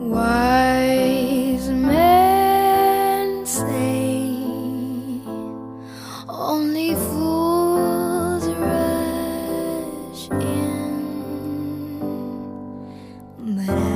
Wise men say only fools rush in, but I